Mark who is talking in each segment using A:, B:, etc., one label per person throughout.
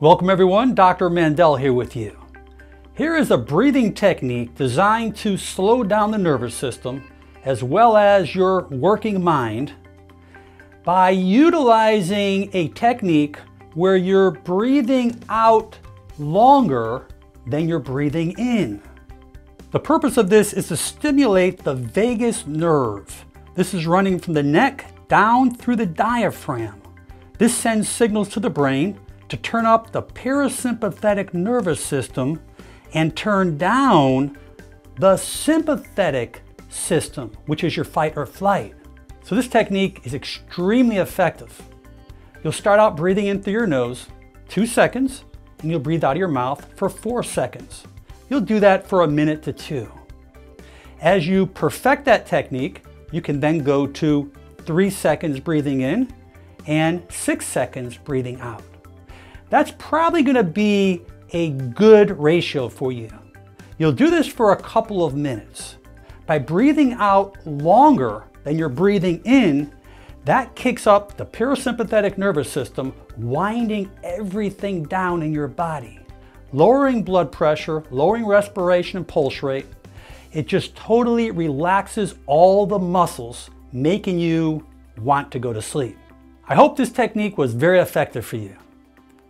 A: Welcome everyone, Dr. Mandell here with you. Here is a breathing technique designed to slow down the nervous system as well as your working mind by utilizing a technique where you're breathing out longer than you're breathing in. The purpose of this is to stimulate the vagus nerve. This is running from the neck down through the diaphragm. This sends signals to the brain to turn up the parasympathetic nervous system and turn down the sympathetic system, which is your fight or flight. So this technique is extremely effective. You'll start out breathing in through your nose, two seconds, and you'll breathe out of your mouth for four seconds. You'll do that for a minute to two. As you perfect that technique, you can then go to three seconds breathing in and six seconds breathing out. That's probably gonna be a good ratio for you. You'll do this for a couple of minutes. By breathing out longer than you're breathing in, that kicks up the parasympathetic nervous system, winding everything down in your body, lowering blood pressure, lowering respiration and pulse rate. It just totally relaxes all the muscles, making you want to go to sleep. I hope this technique was very effective for you.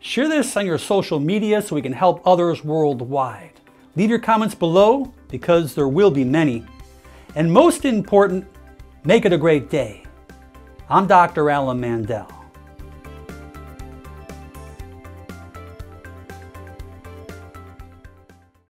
A: Share this on your social media so we can help others worldwide. Leave your comments below because there will be many. And most important, make it a great day. I'm Dr. Alan Mandell.